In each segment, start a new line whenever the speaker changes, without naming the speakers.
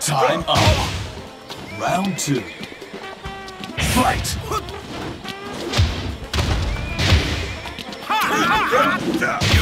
Time up. Round two. Fight! KO.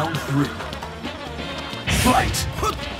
Round three. Fight!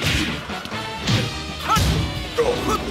Shoot!